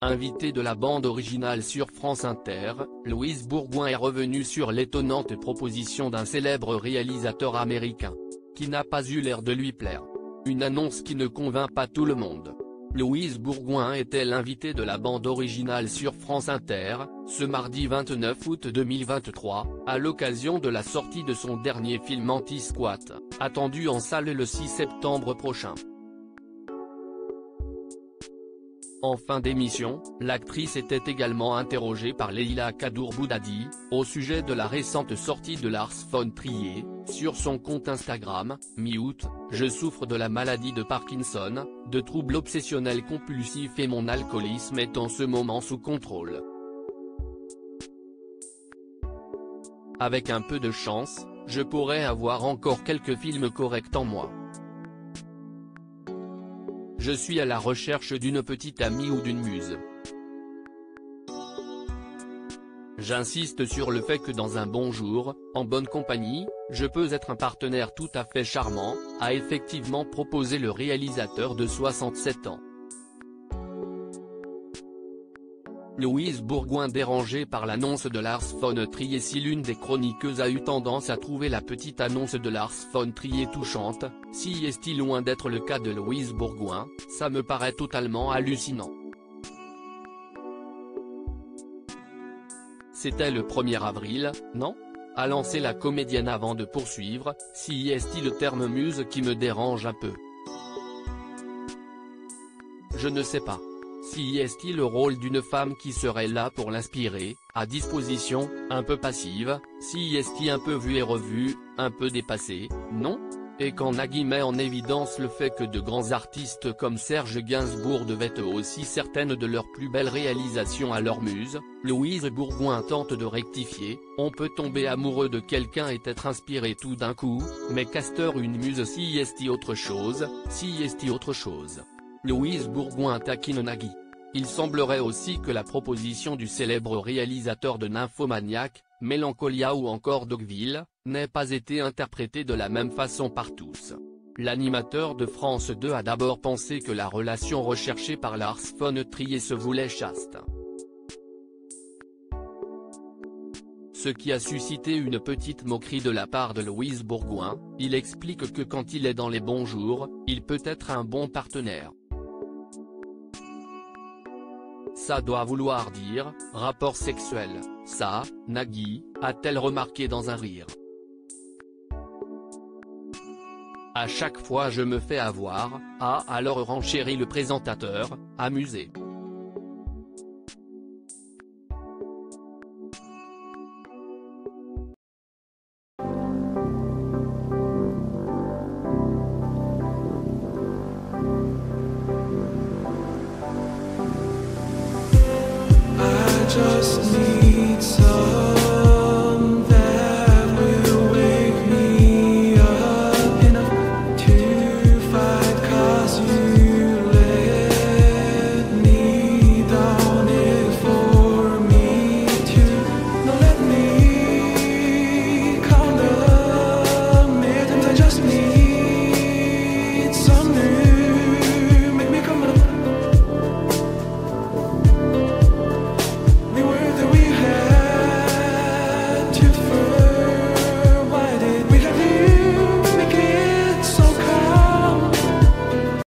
Invité de la bande originale sur France Inter, Louise Bourgoin est revenue sur l'étonnante proposition d'un célèbre réalisateur américain. Qui n'a pas eu l'air de lui plaire. Une annonce qui ne convainc pas tout le monde. Louise Bourgoin était l'invitée de la bande originale sur France Inter, ce mardi 29 août 2023, à l'occasion de la sortie de son dernier film Anti-Squat, attendu en salle le 6 septembre prochain? En fin d'émission, l'actrice était également interrogée par Leila Kadour Boudadi, au sujet de la récente sortie de Lars von Trier, sur son compte Instagram, mi-août, je souffre de la maladie de Parkinson, de troubles obsessionnels compulsifs et mon alcoolisme est en ce moment sous contrôle. Avec un peu de chance, je pourrais avoir encore quelques films corrects en moi. Je suis à la recherche d'une petite amie ou d'une muse. J'insiste sur le fait que dans un bon jour, en bonne compagnie, je peux être un partenaire tout à fait charmant, a effectivement proposé le réalisateur de 67 ans. Louise Bourgoin dérangée par l'annonce de Lars von Trier si l'une des chroniqueuses a eu tendance à trouver la petite annonce de Lars von Trier touchante, si est-il loin d'être le cas de Louise Bourgoin, ça me paraît totalement hallucinant. C'était le 1er avril, non? A lancé la comédienne avant de poursuivre, si est-il le terme muse qui me dérange un peu. Je ne sais pas. Si est-il le rôle d'une femme qui serait là pour l'inspirer, à disposition, un peu passive, si est-il un peu vu et revu, un peu dépassé, non? Et quand Nagui met en évidence le fait que de grands artistes comme Serge Gainsbourg devaient aussi certaines de leurs plus belles réalisations à leur muse, Louise Bourgoin tente de rectifier, on peut tomber amoureux de quelqu'un et être inspiré tout d'un coup, mais Castor une muse si est autre chose, si est autre chose? Louise Bourgoin taquine. Il semblerait aussi que la proposition du célèbre réalisateur de Nymphomaniac, Mélancolia ou encore Dogville, n'ait pas été interprétée de la même façon par tous. L'animateur de France 2 a d'abord pensé que la relation recherchée par Lars von Trier se voulait chaste. Ce qui a suscité une petite moquerie de la part de Louise Bourgoin, il explique que quand il est dans les bons jours, il peut être un bon partenaire. Ça doit vouloir dire, rapport sexuel, ça, Nagui, a-t-elle remarqué dans un rire? À chaque fois je me fais avoir, ah alors renchérit le présentateur, amusé. just